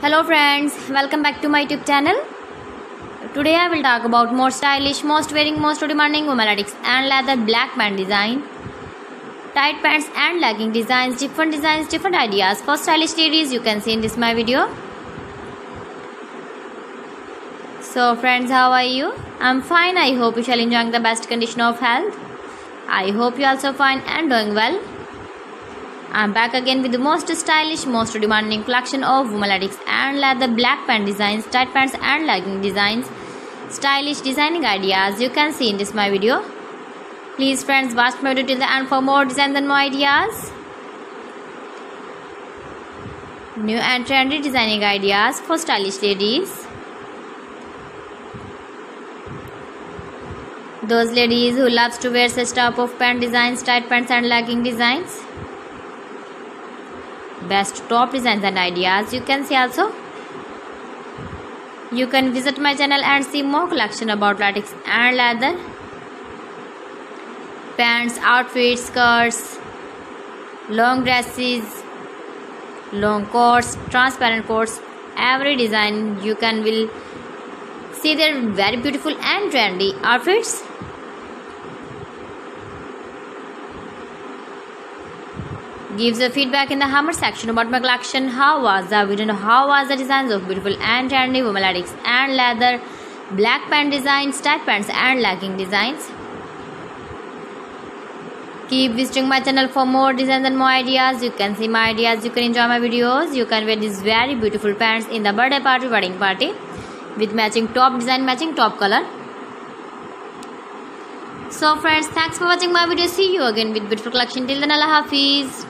Hello friends, welcome back to my YouTube channel. Today I will talk about more stylish, most wearing, most demanding womalatics and leather black band design. Tight pants and legging designs, different designs, different ideas for stylish ladies you can see in this my video. So friends, how are you? I'm fine. I hope you shall enjoying the best condition of health. I hope you also fine and doing well. I'm back again with the most stylish, most demanding collection of womalatics and leather black pant designs, tight pants and legging designs, stylish designing ideas you can see in this my video. Please friends watch my video till the end for more designs and more ideas. New and trendy designing ideas for stylish ladies. Those ladies who loves to wear such type of pant designs, tight pants and legging designs best top designs and ideas you can see also. You can visit my channel and see more collection about latex and leather. Pants outfits skirts long dresses long coats transparent coats every design you can will see their very beautiful and trendy outfits gives a feedback in the hammer section about my collection. How was the video? How was the designs of beautiful and trendy womalatics and leather, black pant designs, tight pants and legging designs. Keep visiting my channel for more designs and more ideas. You can see my ideas. You can enjoy my videos. You can wear these very beautiful pants in the birthday party, wedding party with matching top design, matching top color. So friends, thanks for watching my video. See you again with beautiful collection. Till then, Allah Hafiz.